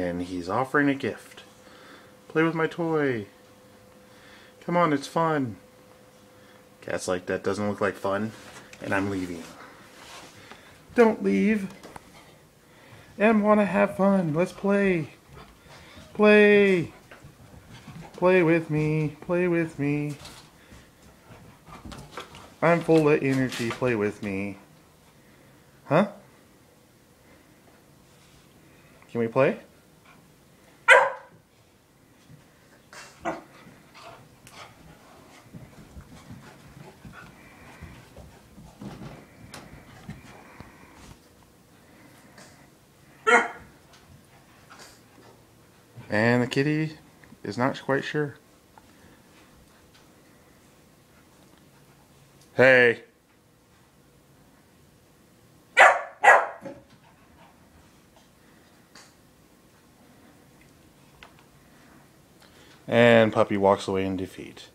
and he's offering a gift. Play with my toy. Come on, it's fun. Cat's like, that doesn't look like fun, and I'm leaving. Don't leave. Em want to have fun. Let's play. Play. Play with me. Play with me. I'm full of energy. Play with me. Huh? Can we play? And the kitty is not quite sure. Hey. And puppy walks away in defeat.